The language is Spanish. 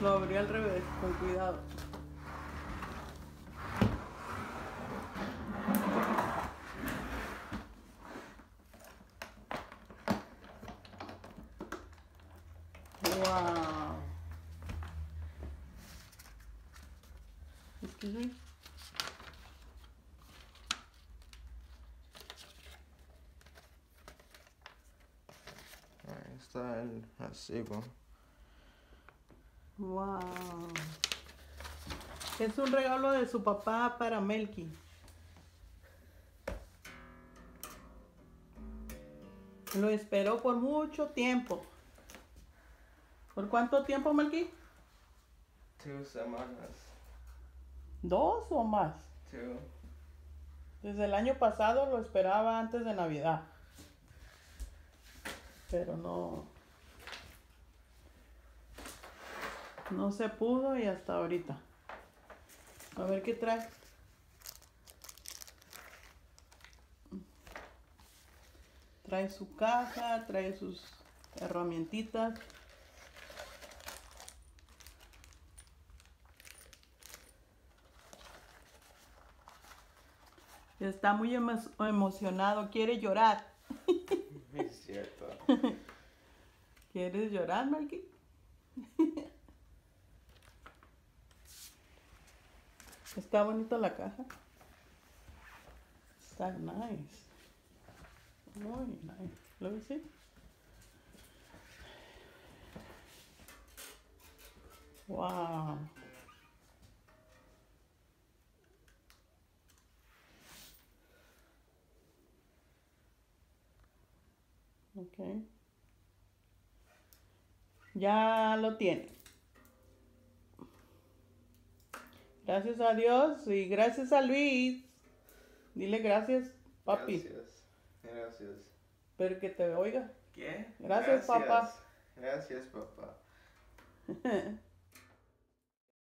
Lo abrí al revés, con cuidado. Wow. Excuse me. Está el recibo. Wow. Es un regalo de su papá para Melky. Lo esperó por mucho tiempo. ¿Por cuánto tiempo, Melky? Dos semanas. ¿Dos o más? Two. Desde el año pasado lo esperaba antes de Navidad. Pero no. No se pudo y hasta ahorita. A ver qué trae. Trae su caja, trae sus herramientitas. Está muy emo- emocionado, quiere llorar. Es cierto. ¿Quieres llorar, Malky? Está bonita la caja. Está nice. Muy nice. Me see. Wow. Okay. Ya lo tiene. Gracias a Dios y gracias a Luis. Dile gracias, papi. Gracias. Gracias. Pero que te oiga. ¿Qué? Gracias, papá. Gracias, papá.